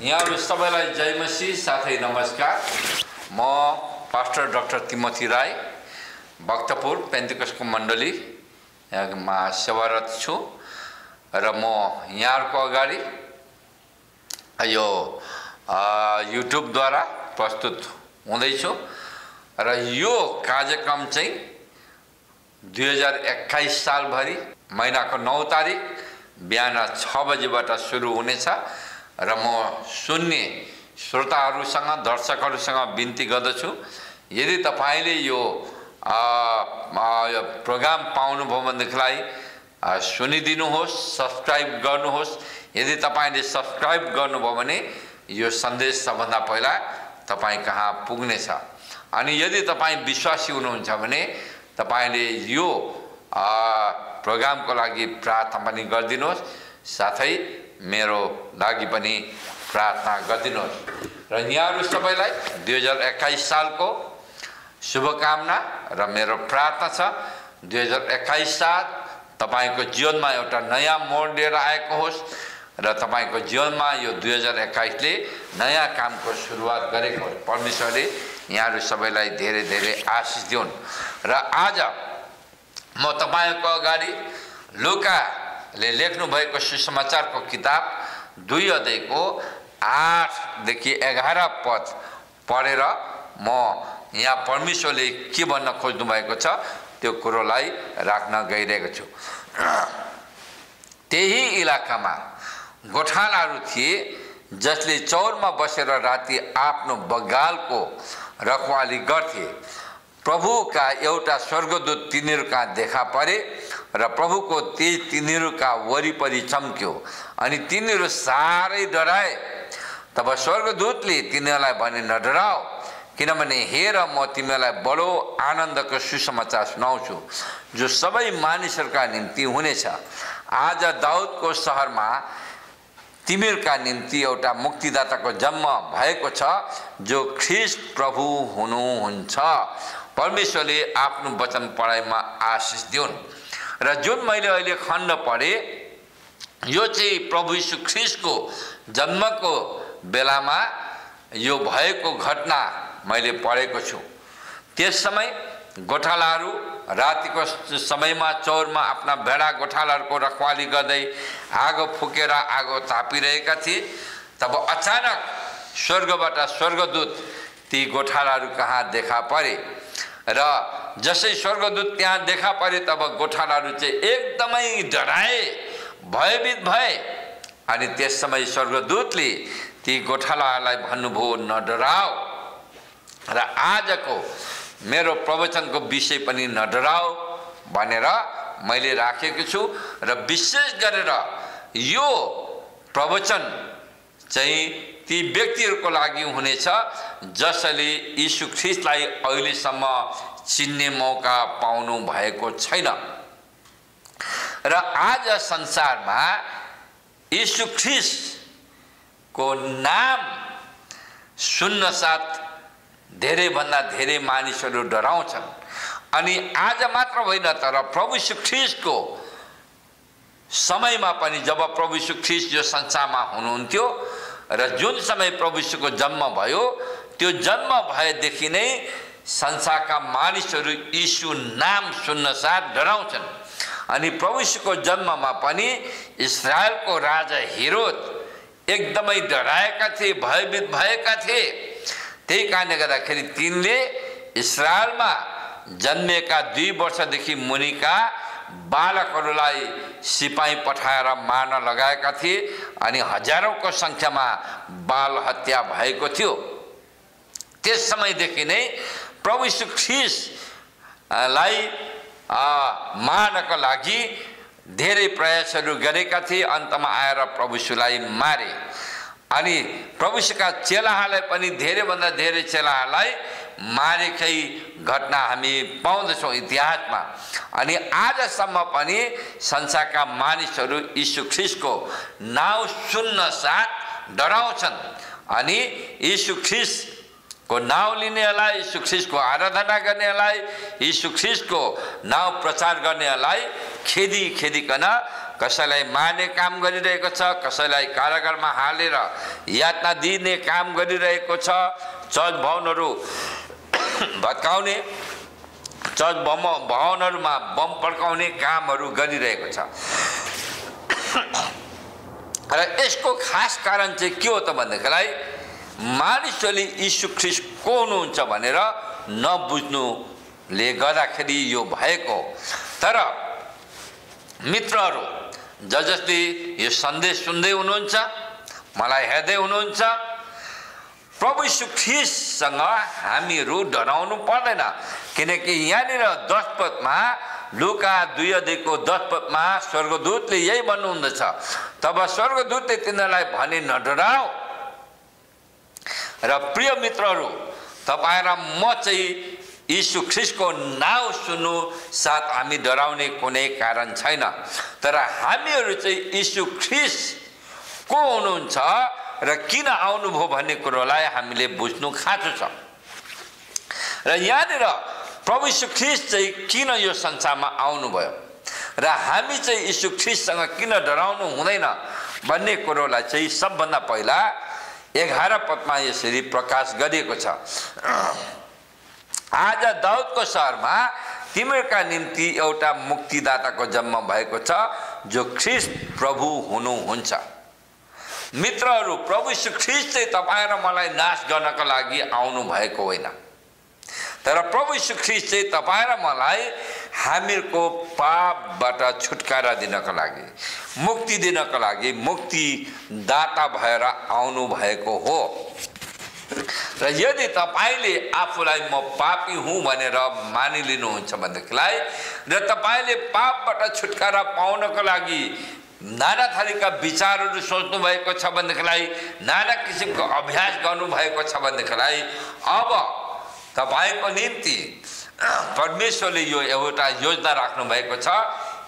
यहाँहरू सबैलाई जय मसी साथै नमस्कार। म pastor doctor Timothy Rai Bhaktapur पेन्तिकसको मण्डलीमा सेवारत छु र म यहाँहरूको अगाडि यो युट्युबद्वारा प्रस्तुत हुँदैछु र यो कार्यक्रम चाहिँ दुई हजार एक्काइस सालभरि महिनाको नौ तारिक बिहान छ बजीबाट सुरु हुनेछ। र म सुन्ने श्रोताहरूसँग दर्शकहरूसँग बिन्ती गर्दछु। यदि तपाईँले यो प्रोग्राम पाउनुभयो भनेदेखिलाई सुनिदिनुहोस् सब्सक्राइब गर्नुहोस्। यदि तपाईँले सब्सक्राइब गर्नुभयो भने यो सन्देश सबभन्दा पहिला तपाईँ कहाँ पुग्नेछ? अनि यदि तपाईँ विश्वासी हुनुहुन्छ भने तपाईँले यो प्रोग्रामको लागि प्रार्थना पनि गरिदिनुहोस्। साथै मेरो लागि पनि प्रार्थना गरिदिनुहोस्। र यहाँहरू सबैलाई दुई हजार एक्काइस सालको शुभकामना र मेरो प्रार्थना छ दुई हजार एक्काइस साल तपाईँको जीवनमा एउटा नयाँ मोड लिएर आएको होस् र तपाईँको जीवनमा यो दुई हजार एक्काइसले नयाँ कामको सुरुवात गरेको होस्। परमेश्वरले यहाँहरू सबैलाई धेरै धेरै आशिष दिउन्। र आज म तपाईँहरूको अगाडि लुकाले लेख्नुभएको सुसमाचारको किताब दुई अध्यायको आठदेखि एघार पद पढेर म यहाँ परमेश्वरले के भन्न खोज्नु भएको छ त्यो कुरोलाई राख्न गइरहेको छु। त्यही इलाकामा गोठालाहरू थिए जसले चौरमा बसेर राति आफ्नो बगालको रखवाली गर्थे। प्रभुका एउटा स्वर्गदूत तिनीहरू कहाँ देखा परे। र प्रभुको तेज तिनीहरूका वरिपरि चम्क्यो अनि तिनीहरू साह्रै डराए। तब स्वर्गदूतले तिनीहरूलाई भने नडराओ किनभने हेर म तिमीलाई बडो आनन्दको सुसमाचार सुनाउँछु जो सबै मानिसहरूका निम्ति हुनेछ। आज दाउदको सहरमा तिमीहरूका निम्ति एउटा मुक्तिदाताको जन्म भएको छ जो ख्रिस्ट प्रभु हुनुहुन्छ। परमेश्वरले आफ्नो वचन पढाइमा आशिष दिउन्। र जुन मैले अहिले खण्ड पढेँ यो चाहिँ प्रभु यीशु ख्रिस्टको जन्मको बेलामा यो भएको घटना मैले पढेको छु। त्यस समय गोठालाहरू रातिको समयमा चौरमा आफ्ना भेडा गोठालाहरूको रखवाली गर्दै आगो फुकेर आगो तापिरहेका थिए। तब अचानक स्वर्गबाट स्वर्गदूत ती गोठालाहरू कहाँ देखा परे र जसै स्वर्गदूत त्यहाँ देखा परे तब गोठालाहरू चाहिँ एकदमै डराए भयभीत भए। अनि त्यस समय स्वर्गदूतले ती गोठालाहरूलाई भन्नुभयो नडराओ र आजको मेरो प्रवचनको विषय पनि नडराओ भनेर मैले राखेको छु। र विशेष गरेर यो प्रवचन चाहिँ ती व्यक्तिहरूको लागि हुनेछ जसले यीशु ख्रिस्टलाई अहिलेसम्म चिन्ने मौका पाउनु भएको छैन। र आज संसारमा यीशु ख्रिस्टको नाम सुन्न साथ धेरैभन्दा धेरै मानिसहरू डराउँछन्। अनि आज मात्र होइन तर प्रभु ख्रिस्टको समयमा पनि जब प्रभु ख्रिस्ट यो संसारमा हुनुहुन्थ्यो र जुन समय प्रभुको जन्म भयो त्यो जन्म भएदेखि नै संसारका मानिसहरू यीशु नाम सुन्न साथ डराउँछन्। अनि प्रभुको जन्ममा पनि इसरायलको राजा हिरोद एकदमै डराएका थिए भयभीत भएका थिए। त्यही कारणले गर्दाखेरि तिनले इसरायलमा जन्मेका दुई वर्षदेखि मुनिका बालकहरूलाई सिपाही पठाएर मार्न लगाएका थिए अनि हजारौँको सङ्ख्यामा बाल हत्या भएको थियो। त्यस समयदेखि नै प्रभु ख्रिसलाई मार्नको लागि धेरै प्रयासहरू गरेका थिए। अन्तमा आएर प्रभुसुलाई मारे। अनि प्रभुका चेलाहरूलाई पनि धेरैभन्दा धेरै चेलाहरूलाई मारेकै घटना हामी पाउँदछौँ इतिहासमा। अनि आजसम्म पनि संसारका मानिसहरू यीशु ख्रिसको नाउँ सुन्न साथ डराउँछन्। अनि यीशु ख्रिसको नाउँ लिनेहरूलाई यीशु ख्रिसको आराधना गर्नेहरूलाई यीशु ख्रिसको नाउँ प्रचार गर्नेहरूलाई खेदी खेदिकन कसैलाई मार्ने काम गरिरहेको छ कसैलाई कारागारमा हालेर यातना दिने काम गरिरहेको छ। चर्च भवनहरू भत्काउने चर्च बम भवनहरूमा बम पड्काउने कामहरू गरिरहेको छ। र यसको खास कारण चाहिँ के हो त भनेदेखिलाई मानिसहरूले यीशु ख्रिस्ट को हुनुहुन्छ भनेर नबुझ्नुले गर्दाखेरि यो भएको तर मित्रहरू ज जसले यो सन्देश सुन्दै हुनुहुन्छ मलाई हेर्दै हुनुहुन्छ प्रभु यीशु ख्रिससँग हामीहरू डराउनु पर्दैन। किनकि यहाँनिर दस पदमा लुका दुई अध्ययको दस पदमा स्वर्गदूतले यही भन्नुहुँदछ तब स्वर्गदूतले तिनीहरूलाई भने नडराऊ। र प्रिय मित्रहरू तपाईँ र म चाहिँ यीशु ख्रिस्टको नाउँ सुन्नु साथ हामी डराउने कुनै कारण छैन। तर हामीहरू चाहिँ यीशु ख्रिस्ट को हुनुहुन्छ र किन आउनुभयो भन्ने कुरोलाई हामीले बुझ्नु खाँचो छ। र यहाँनिर प्रभु यीशु ख्रिस्ट चाहिँ किन यो संसारमा आउनुभयो र हामी चाहिँ यीशु ख्रिस्टसँग किन डराउनु हुँदैन भन्ने कुरोलाई चाहिँ सबभन्दा पहिला एघार पदमा यसरी प्रकाश गरिएको छ। आज दाउदको सहरमा तिमीहरूका निम्ति एउटा मुक्तिदाताको जन्म भएको छ जो ख्रिस्ट प्रभु हुनुहुन्छ। मित्रहरू प्रभु ख्रिस्ट चाहिँ तपाईँ र मलाई नाश गर्नको लागि आउनु भएको होइन। तर प्रभु ख्रिस्ट चाहिँ तपाईँ र मलाई हामीहरूको पापबाट छुटकारा दिनको लागि मुक्ति दिनको लागि मुक्तिदाता भएर आउनु भएको हो। र यदि तपाईँले आफूलाई म पापी हुँ भनेर मानिलिनुहुन्छ भनेदेखिलाई र तपाईँले पापबाट छुटकारा पाउनको लागि नाना थरीका विचारहरू सोच्नु भएको छ भनेदेखिलाई नाना किसिमको अभ्यास गर्नुभएको छ भनेदेखिलाई अब तपाईँको निम्ति परमेश्वरले यो एउटा योजना राख्नु भएको छ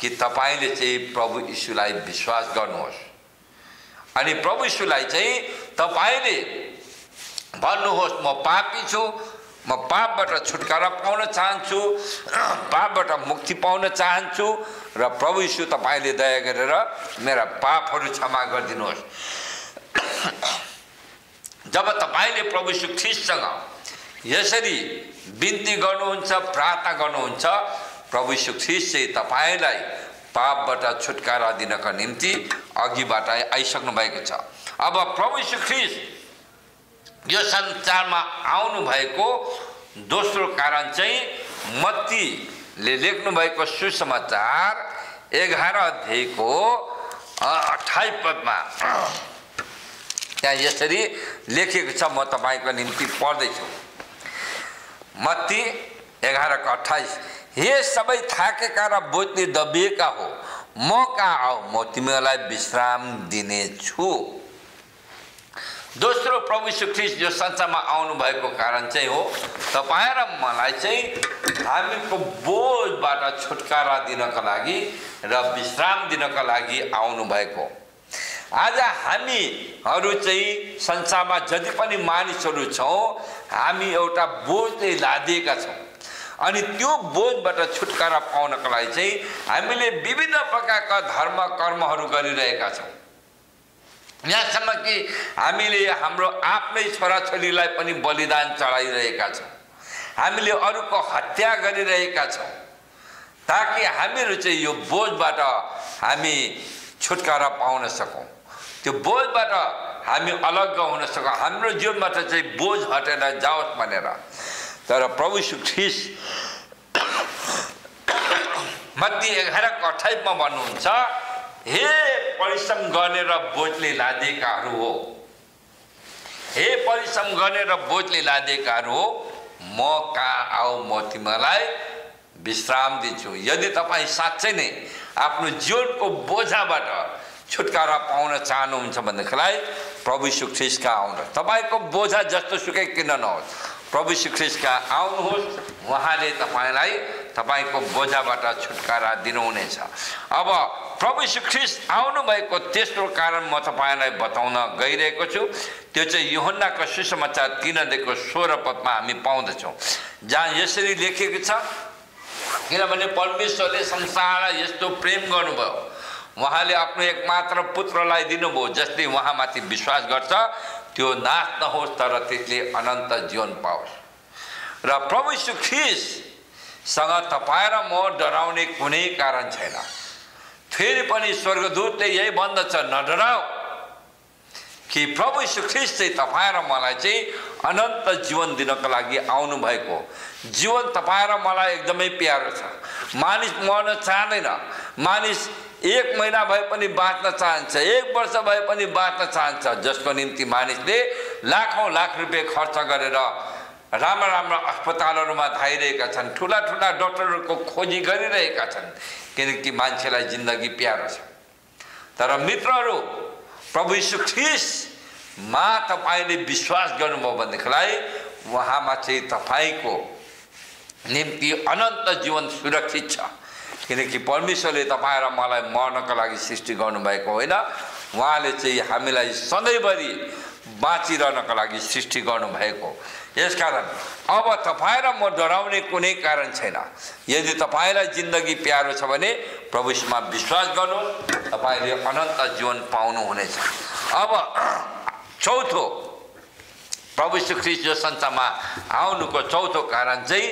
कि तपाईँले चाहिँ प्रभु यीशुलाई विश्वास गर्नुहोस्। अनि प्रभु यीशुलाई चाहिँ तपाईँले भन्नुहोस् म पापी छु म पापबाट छुटकारा पाउन चाहन्छु पापबाट मुक्ति पाउन चाहन्छु र प्रभु यीशु तपाईँले दया गरेर मेरा पापहरू क्षमा गरिदिनुहोस्। जब तपाईँले प्रभु यीशु ख्रिससँग यसरी बिन्ती गर्नुहुन्छ प्रार्थना गर्नुहुन्छ प्रभु यीशु ख्रिस चाहिँ तपाईँलाई पापबाट छुटकारा दिनका निम्ति अघिबाट आइसक्नु भएको छ। अब प्रभु यीशु ख्रिस यो संसारमा आउनु भएको दोस्रो कारण चाहिँ मत्तीले लेख्नु भएको सुसमाचार एघार अध्यायको अठाइस पदमा। त्यहाँ यसरी लेखिएको छ म तपाईँको निम्ति पढ्दैछु। मत्ती एघारको अठाइस हे सबै थाकेका र बोज्ने दबिएका हो म कहाँ आऊ? म तिमीहरूलाई विश्राम दिनेछु। दोस्रो प्रभु ख्रिस्ट यो संसारमा आउनु भएको कारण चाहिँ हो तपाईँ र मलाई चाहिँ हामीको बोझबाट छुटकारा दिनको लागि र विश्राम दिनको लागि आउनु भएको आज हामीहरू चाहिँ संसारमा जति पनि मानिसहरू छौँ हामी एउटा बोझले लादिएका छौँ। अनि त्यो बोझबाट छुटकारा पाउनको लागि चाहिँ हामीले विभिन्न प्रकारका धर्म कर्महरू गरिरहेका छौँ। यहाँसम्म कि हामीले हाम्रो आफ्नै छोराछोरीलाई पनि बलिदान चढाइरहेका छौँ। हामीले अरूको हत्या गरिरहेका छौँ। ताकि हामीहरू चाहिँ यो बोझबाट हामी छुटकारा पाउन सकौँ। त्यो बोझबाट हामी अलग्ग हुन सकौँ। हाम्रो जीवनबाट चाहिँ बोझ हटेर जाओस् भनेर तर प्रभु सुख्रिस मध्ये एघारको अठाइसमा भन्नुहुन्छ हे परिश्रम गर्ने र बोझले लादिएकाहरू हो। हे परिश्रम गर्ने र बोझले लादिएकाहरू हो म कहाँ आऊ म तिमीलाई विश्राम दिन्छु। यदि तपाईँ साँच्चै नै आफ्नो जीवनको बोझाबाट छुटकारा पाउन चाहनुहुन्छ भनेदेखिलाई प्रभु सुख्रिसका आउनुहोस्। तपाईँको बोझा जस्तो सुकै किन नहोस्। प्रभु श्रीकृष्ण आउनुहोस्। उहाँले तपाईँलाई तपाईँको बोझाबाट छुटकारा दिनुहुनेछ। अब प्रभु श्रीकृष्ण आउनुभएको तेस्रो कारण म तपाईँलाई बताउन गइरहेको छु। त्यो चाहिँ योहन्नाको सुसमाचार तिन दिएको सोह्र पदमा हामी पाउँदछौँ। जहाँ यसरी लेखेको छ किनभने परमेश्वरले संसारलाई यस्तो प्रेम गर्नुभयो। उहाँले आफ्नो एकमात्र पुत्रलाई दिनुभयो जसले उहाँमाथि विश्वास गर्छ। त्यो नाश नहोस् तर त्यसले अनन्त जीवन पाओस्। र प्रभु यीशु ख्रिससँग तपाईँ र म डराउने कुनै कारण छैन। फेरि पनि स्वर्गदूतले यही भन्दछ नडराऊ कि प्रभु ख्रिस्ट चाहिँ तपाईँ र मलाई चाहिँ अनन्त जीवन दिनको लागि आउनुभएको। जीवन तपाईँ र मलाई एकदमै प्यारो छ। मानिस मर्न चाहँदैन। मानिस एक महिना भए पनि बाँच्न चाहन्छ। एक वर्ष भए पनि बाँच्न चाहन्छ। जसको निम्ति मानिसले लाखौँ लाख रुपियाँ खर्च गरेर राम्रा राम्रा अस्पतालहरूमा धाइरहेका छन् ठुला ठुला डक्टरहरूको खोजी गरिरहेका छन् किनकि मान्छेलाई जिन्दगी प्यारो छ। तर मित्रहरू प्रभु यीशु ख्रिसमा तपाईँले विश्वास गर्नुभयो भनेदेखिलाई उहाँमा चाहिँ तपाईँको निम्ति अनन्त जीवन सुरक्षित छ। किनकि परमेश्वरले तपाईँ र मलाई मर्नको लागि सृष्टि गर्नुभएको होइन। उहाँले चाहिँ हामीलाई सधैँभरि बाँचिरहनको लागि सृष्टि गर्नुभएको। यसकारण अब तपाईँ र म डराउने कुनै कारण छैन। यदि तपाईँलाई जिन्दगी प्यारो छ भने प्रभुमा विश्वास गर्नु तपाईँले अनन्त जीवन पाउनुहुनेछ। अब चौथो प्रभु ख्रिस्ट यो संसारमा आउनुको चौथो कारण चाहिँ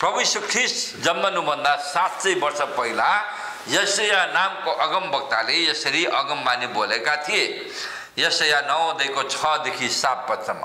प्रभु ख्रिस्ट जन्मनुभन्दा सात सय वर्ष पहिला यसया नामको अगमवक्ताले यसरी अगमबानी बोलेका थिए। यसया नौदेखिको छदेखि सात पदसम्म।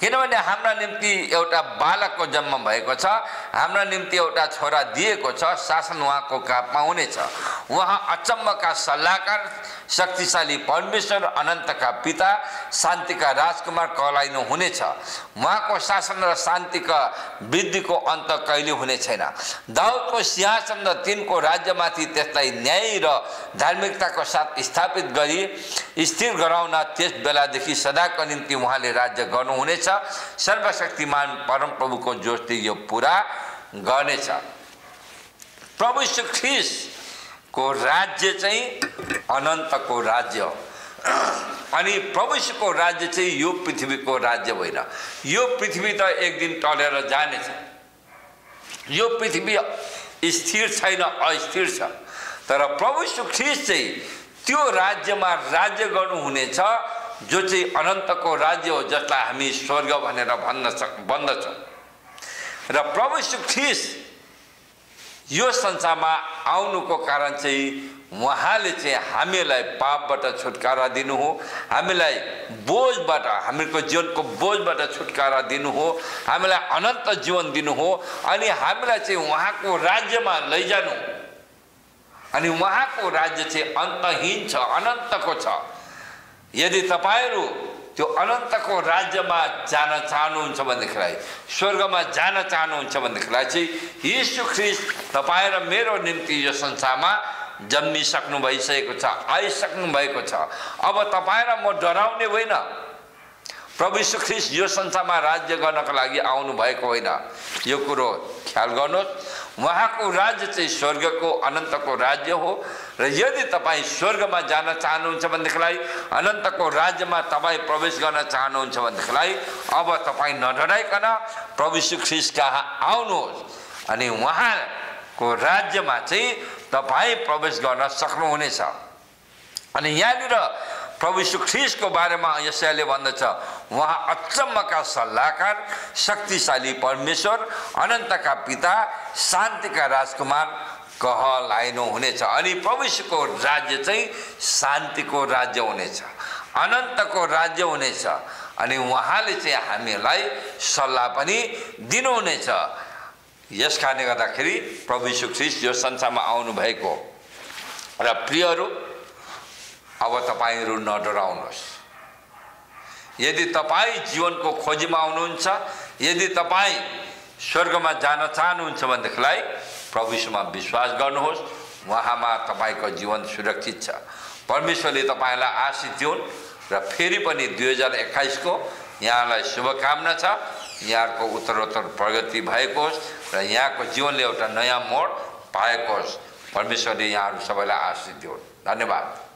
किनभने हाम्रा निम्ति एउटा बालकको जन्म भएको छ। हाम्रा निम्ति एउटा छोरा दिएको छ शासन उहाँको कापमा हुनेछ उहाँ अचम्मका सल्लाहकार शक्तिशाली परमेश्वर अनन्तका पिता शान्तिका राजकुमार कहलाइनु हुनेछ उहाँको शासन र शान्तिका वृद्धिको अन्त कहिले हुने छैन। दाउदको सिंहासन र तिनको राज्यमाथि त्यसलाई न्याय र धार्मिकताको साथ स्थापित गरी स्थिर गराउन त्यस बेलादेखि सदाको निम्ति उहाँले राज्य गर्नुहुनेछ। सर्वशक्तिमान परमप्रभुको जोसले यो पुरा गर्नेछ। प्रभु ख्रिसको राज्य चाहिँ अनन्तको राज्य हो। अनि प्रभुको राज्य चाहिँ यो पृथ्वीको राज्य होइन। यो पृथ्वी त एक दिन टलेर जानेछ। यो पृथ्वी स्थिर छैन अस्थिर छ। तर प्रभु ख्रिस चाहिँ त्यो राज्यमा राज्य गर्नुहुनेछ जो चाहिँ अनन्तको राज्य हो जसलाई हामी स्वर्ग भनेर भन्न सक भन्दछौँ। र प्रभु ख्रिस यो संसारमा आउनुको कारण चाहिँ उहाँले चाहिँ हामीलाई पापबाट छुटकारा दिनु हो हामीलाई बोझबाट हामीको जीवनको बोझबाट छुटकारा दिनु हो हामीलाई अनन्त जीवन दिनु हो अनि हामीलाई चाहिँ उहाँको राज्यमा लैजानु अनि उहाँको राज्य चाहिँ अन्तहीन छ अनन्तको छ। यदि तपाईँहरू त्यो अनन्तको राज्यमा जान चाहनुहुन्छ भनेदेखिलाई स्वर्गमा जान चाहनुहुन्छ भनेदेखिलाई चाहिँ यीशु ख्रिस्ट तपाईँ र मेरो निम्ति यो संसारमा जन्मिसक्नु भइसकेको छ आइसक्नु भएको छ। अब तपाईँ र म डराउने होइन। प्रभु यीशु ख्रिस्ट यो संसारमा राज्य गर्नको लागि आउनु भएको होइन। यो कुरो ख्याल गर्नुहोस्। उहाँको राज्य चाहिँ स्वर्गको अनन्तको राज्य हो। र यदि तपाईँ स्वर्गमा जान चाहनुहुन्छ भनेदेखिलाई अनन्तको राज्यमा तपाईँ प्रवेश गर्न चाहनुहुन्छ भनेदेखिलाई अब तपाईँ नडराइकन प्रभु ख्रिस कहाँ आउनुहोस्। अनि उहाँको राज्यमा चाहिँ तपाईँ प्रवेश गर्न सक्नुहुनेछ। अनि यहाँनिर प्रभु ख्रिसको बारेमा यसैले भन्दछ। उहाँ अचम्मका सल्लाहकार शक्तिशाली परमेश्वर अनन्तका पिता शान्तिका राजकुमार कहलाइनु हुनेछ। अनि प्रभुको राज्य चाहिँ शान्तिको राज्य हुनेछ अनन्तको राज्य हुनेछ। अनि उहाँले चाहिँ हामीलाई सल्लाह पनि दिनुहुनेछ। यस कारणले गर्दाखेरि प्रभु ख्रिस्ट यो संसारमा आउनुभएको। र प्रियहरू अब तपाईँहरू नडराउनुहोस्। यदि तपाईँ जीवनको खोजीमा आउनुहुन्छ यदि तपाईँ स्वर्गमा जान चाहनुहुन्छ भनेदेखिलाई प्रभुमा विश्वास गर्नुहोस् उहाँमा तपाईँको जीवन सुरक्षित छ। परमेश्वरले तपाईँलाई आशिष दिउन् र फेरि पनि दुई हजार एक्काइसको यहाँलाई शुभकामना छ। यहाँको उत्तरोत्तर प्रगति भएको होस् र यहाँको जीवनले एउटा नयाँ मोड पाएको होस्। परमेश्वरले यहाँहरू सबैलाई आशिष दिउन्। धन्यवाद।